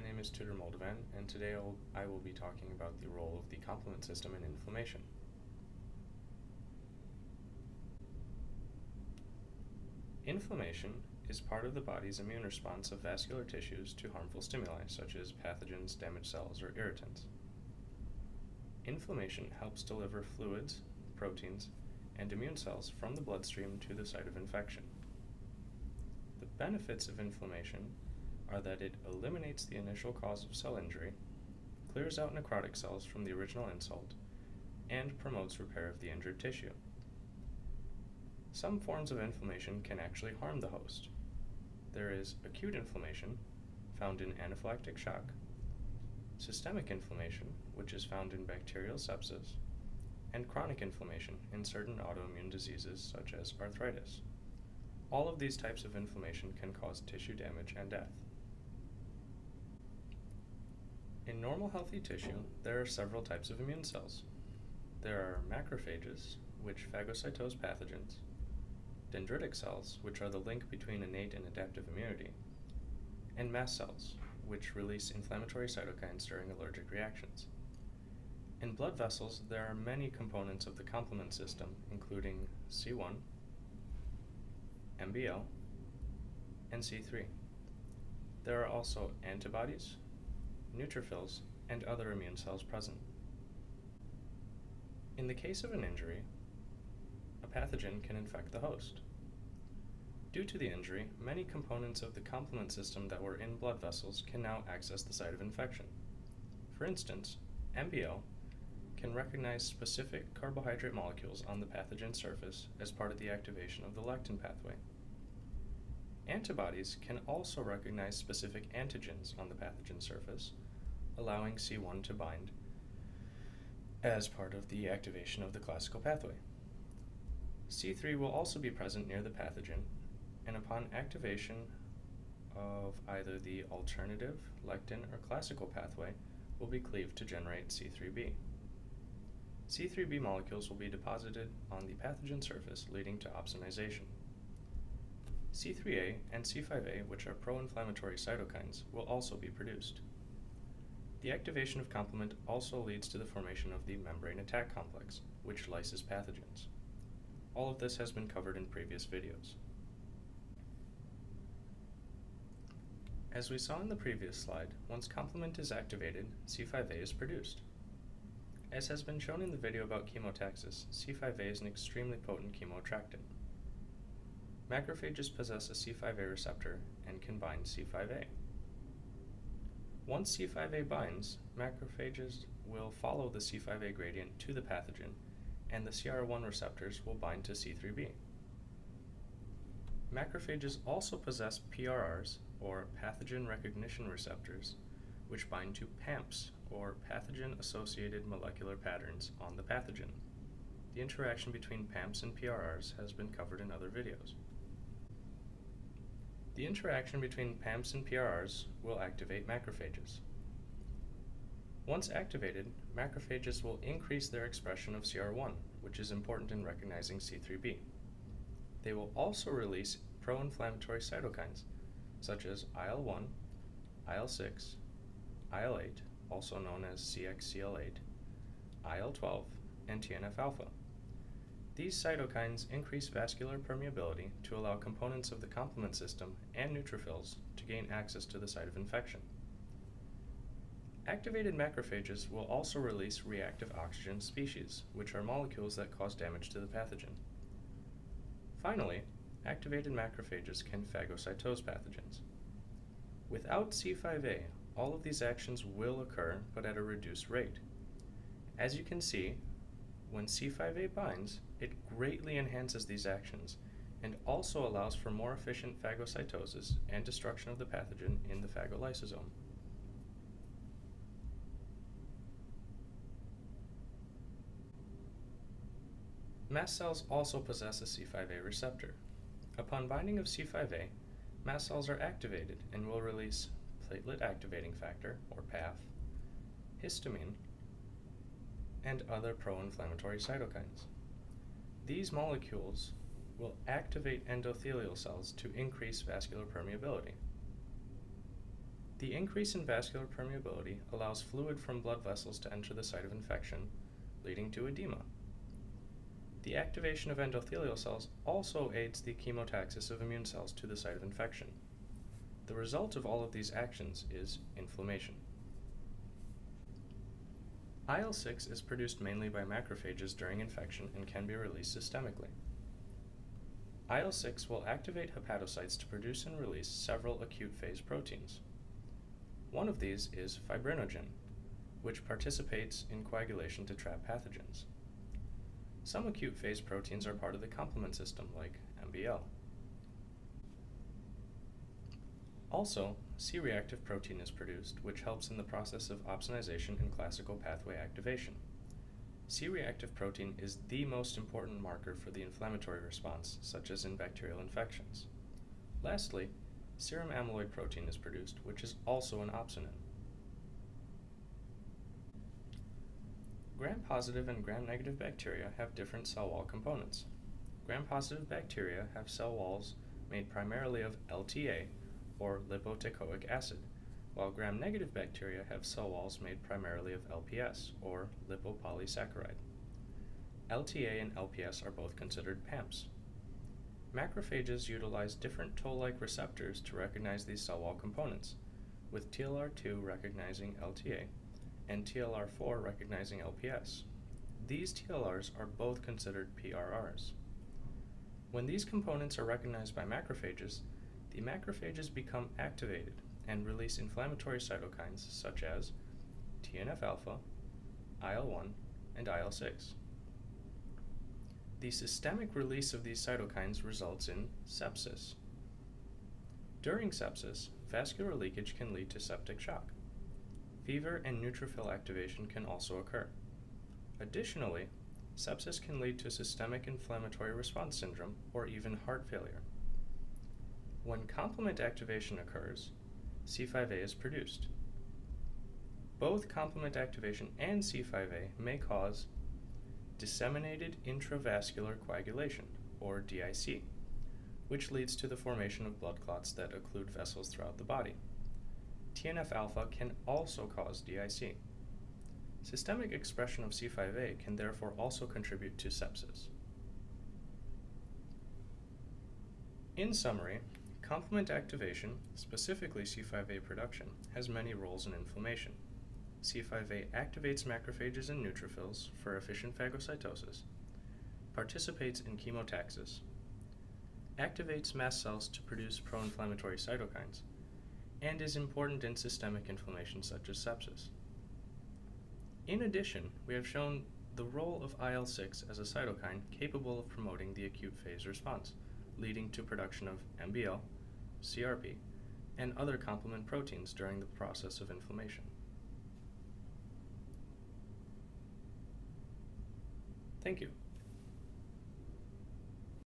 my name is Tudor Moldovan, and today I'll, I will be talking about the role of the complement system in inflammation. Inflammation is part of the body's immune response of vascular tissues to harmful stimuli such as pathogens, damaged cells, or irritants. Inflammation helps deliver fluids, proteins, and immune cells from the bloodstream to the site of infection. The benefits of inflammation are that it eliminates the initial cause of cell injury, clears out necrotic cells from the original insult, and promotes repair of the injured tissue. Some forms of inflammation can actually harm the host. There is acute inflammation, found in anaphylactic shock, systemic inflammation, which is found in bacterial sepsis, and chronic inflammation in certain autoimmune diseases such as arthritis. All of these types of inflammation can cause tissue damage and death. In normal healthy tissue, there are several types of immune cells. There are macrophages, which phagocytose pathogens, dendritic cells, which are the link between innate and adaptive immunity, and mast cells, which release inflammatory cytokines during allergic reactions. In blood vessels, there are many components of the complement system, including C1, MBL, and C3. There are also antibodies, neutrophils, and other immune cells present. In the case of an injury, a pathogen can infect the host. Due to the injury, many components of the complement system that were in blood vessels can now access the site of infection. For instance, MBL can recognize specific carbohydrate molecules on the pathogen surface as part of the activation of the lectin pathway. Antibodies can also recognize specific antigens on the pathogen surface, allowing C1 to bind as part of the activation of the classical pathway. C3 will also be present near the pathogen, and upon activation of either the alternative, lectin, or classical pathway, will be cleaved to generate C3b. C3b molecules will be deposited on the pathogen surface, leading to opsonization. C3a and C5a, which are pro-inflammatory cytokines, will also be produced. The activation of complement also leads to the formation of the membrane attack complex, which lyses pathogens. All of this has been covered in previous videos. As we saw in the previous slide, once complement is activated, C5a is produced. As has been shown in the video about chemotaxis, C5a is an extremely potent chemoattractant. Macrophages possess a C5a receptor and can bind C5a. Once C5a binds, macrophages will follow the C5a gradient to the pathogen, and the CR1 receptors will bind to C3b. Macrophages also possess PRRs, or pathogen recognition receptors, which bind to PAMPs, or pathogen associated molecular patterns, on the pathogen. The interaction between PAMPs and PRRs has been covered in other videos. The interaction between PAMPs and PRRs will activate macrophages. Once activated, macrophages will increase their expression of CR1, which is important in recognizing C3b. They will also release pro-inflammatory cytokines, such as IL-1, IL-6, IL-8, also known as CXCL8, IL-12, and TNF-alpha. These cytokines increase vascular permeability to allow components of the complement system and neutrophils to gain access to the site of infection. Activated macrophages will also release reactive oxygen species, which are molecules that cause damage to the pathogen. Finally, activated macrophages can phagocytose pathogens. Without C5a, all of these actions will occur, but at a reduced rate. As you can see, when C5a binds, it greatly enhances these actions and also allows for more efficient phagocytosis and destruction of the pathogen in the phagolysosome. Mast cells also possess a C5a receptor. Upon binding of C5a, mast cells are activated and will release platelet activating factor, or PAF, histamine, and other pro-inflammatory cytokines. These molecules will activate endothelial cells to increase vascular permeability. The increase in vascular permeability allows fluid from blood vessels to enter the site of infection, leading to edema. The activation of endothelial cells also aids the chemotaxis of immune cells to the site of infection. The result of all of these actions is inflammation. IL 6 is produced mainly by macrophages during infection and can be released systemically. IL 6 will activate hepatocytes to produce and release several acute phase proteins. One of these is fibrinogen, which participates in coagulation to trap pathogens. Some acute phase proteins are part of the complement system, like MBL. Also, C-reactive protein is produced, which helps in the process of opsonization and classical pathway activation. C-reactive protein is the most important marker for the inflammatory response, such as in bacterial infections. Lastly, serum amyloid protein is produced, which is also an opsonin. Gram-positive and gram-negative bacteria have different cell wall components. Gram-positive bacteria have cell walls made primarily of LTA, or lipoteichoic acid, while gram-negative bacteria have cell walls made primarily of LPS, or lipopolysaccharide. LTA and LPS are both considered PAMPs. Macrophages utilize different toll-like receptors to recognize these cell wall components, with TLR2 recognizing LTA and TLR4 recognizing LPS. These TLRs are both considered PRRs. When these components are recognized by macrophages, the macrophages become activated and release inflammatory cytokines such as TNF alpha, IL 1, and IL 6. The systemic release of these cytokines results in sepsis. During sepsis, vascular leakage can lead to septic shock. Fever and neutrophil activation can also occur. Additionally, sepsis can lead to systemic inflammatory response syndrome or even heart failure. When complement activation occurs, C5a is produced. Both complement activation and C5a may cause disseminated intravascular coagulation, or DIC, which leads to the formation of blood clots that occlude vessels throughout the body. TNF alpha can also cause DIC. Systemic expression of C5a can therefore also contribute to sepsis. In summary, Complement activation, specifically C5a production, has many roles in inflammation. C5a activates macrophages and neutrophils for efficient phagocytosis, participates in chemotaxis, activates mast cells to produce pro-inflammatory cytokines, and is important in systemic inflammation such as sepsis. In addition, we have shown the role of IL-6 as a cytokine capable of promoting the acute phase response, leading to production of MBL, CRP, and other complement proteins during the process of inflammation. Thank you.